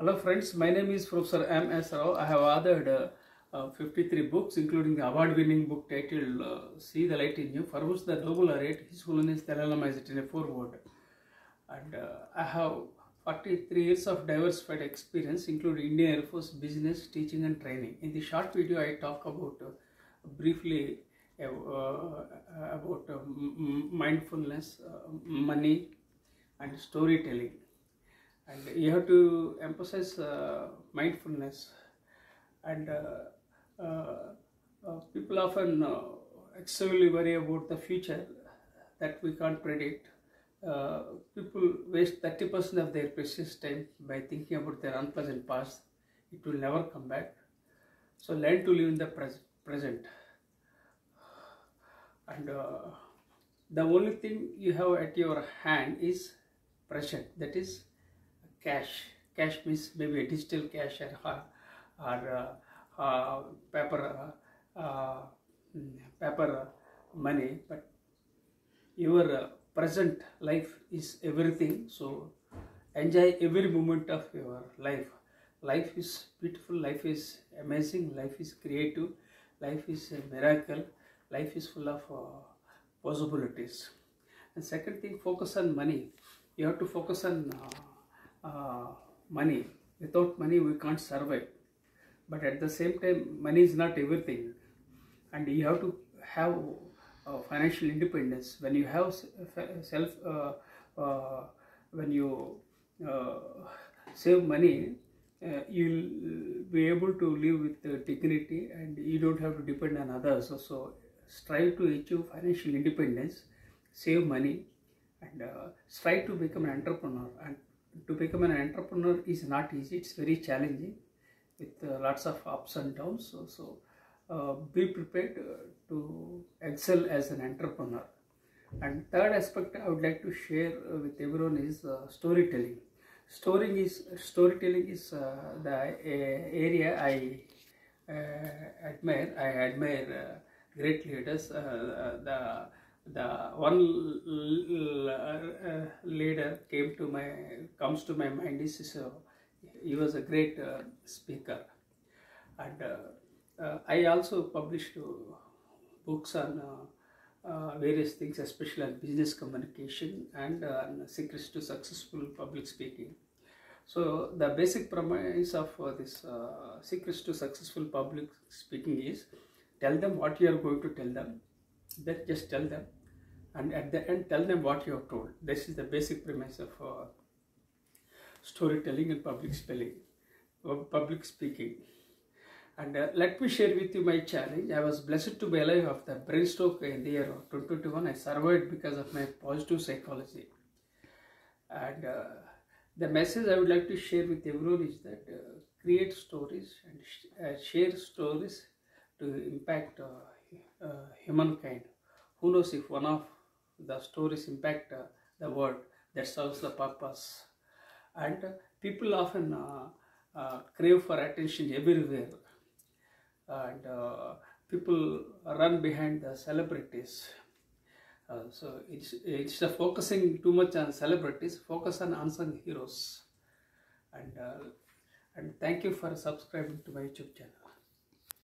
Hello friends, my name is Professor M. S. Rao. I have authored uh, uh, 53 books including the award-winning book titled uh, See the Light in You for which the Nobel laureate His Holiness Dalai Lama a foreword. And uh, I have 43 years of diversified experience including Indian Air Force business, teaching and training. In the short video I talk about uh, briefly uh, about mindfulness, money and storytelling and you have to emphasize uh, mindfulness. And uh, uh, uh, people often uh, excessively worry about the future that we can't predict. Uh, people waste 30% of their precious time by thinking about their unpleasant past. It will never come back. So learn to live in the pres- present. And the only thing you have at your hand is present. That is cash cash means maybe a digital cash or, or uh, uh, paper uh, uh, paper money but your uh, present life is everything. So enjoy every moment of your life. Life is beautiful life is amazing life is creative life is a miracle life is full of uh, possibilities. And second thing focus on money. You have to focus on uh, money. Without money we can't survive. But at the same time money is not everything. And you have to have uh, financial independence. When you have self uh, uh, when you uh, save money uh, you'll be able to live with dignity and you don't have to depend on others. So, so strive to achieve financial independence save money and strive to become an entrepreneur. And to become an entrepreneur is not easy. It's very challenging with uh, lots of ups and downs. So, so uh, be prepared uh, to excel as an entrepreneur. And third aspect i would like to share uh, with everyone is uh, storytelling. Storing is storytelling is the area i admire. I admire great leaders the the one uh, leader came to my comes to my mind is is, uh, he was a great uh, speaker. And uh, uh, I also published uh, books on various things, especially on business communication and on secrets to successful public speaking. So the basic premise of this secrets to successful public speaking is tell them what you are going to tell them, then just tell them, and at the end tell them what you have told. This is the basic premise of uh, storytelling and public spelling, uh, public speaking. And uh, let me share with you my challenge. I was blessed to be alive after brain stroke in the year of 2021. I survived because of my positive psychology. And uh, the message I would like to share with everyone is that uh, create stories and sh- uh, share stories to impact humankind. Who knows if one of the stories impact uh, the world that serves the purpose. And people often uh, uh, crave for attention everywhere and people run behind the celebrities. Uh, so it's it's uh, focusing too much on celebrities. Focus on unsung heroes, and uh, and thank you for subscribing to my YouTube channel.